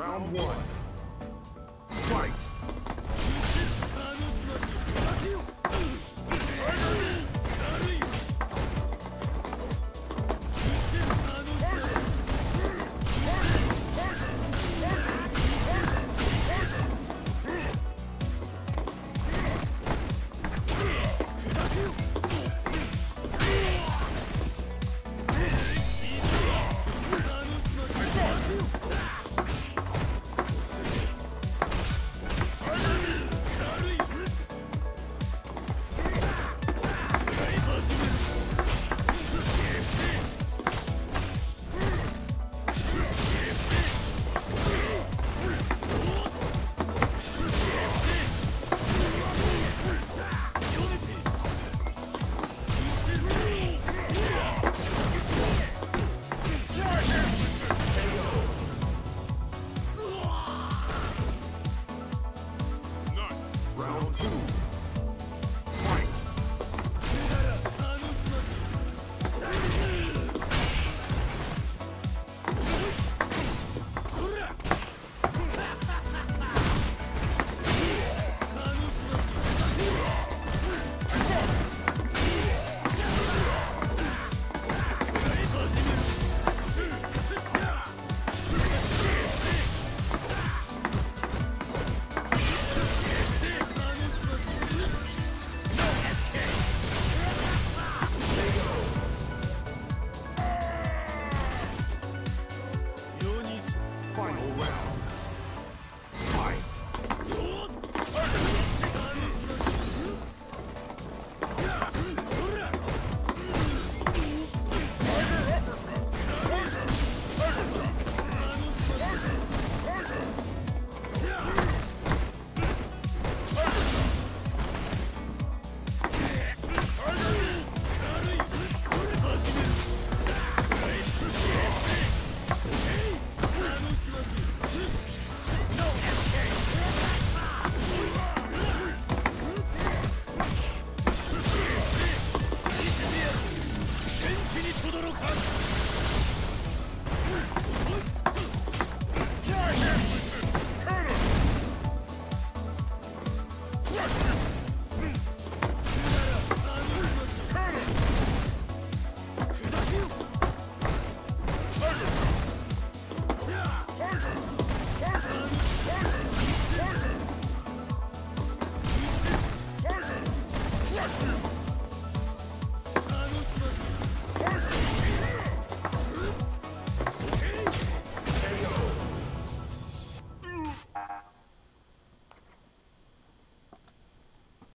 Round one. Fight! に轟かん